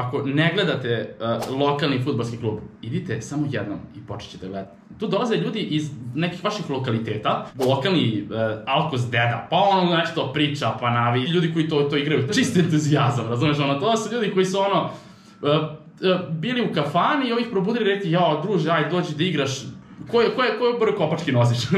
ako ne gledate uh, lokalni futbalski klub, idite samo jednom i počet ćete gledati. Tu dolaze ljudi iz nekih vaših lokaliteta, lokalni uh, alkos deda, pa ono nešto priča, pa navi, ljudi koji to, to igraju, čist entuzijazam, razumeš, ono, to su ljudi koji su ono, uh, uh bili u kafani i ovih probudili i rekli, jao, druže, aj, dođi da igraš, koje, koje, koje brkopački nosiš?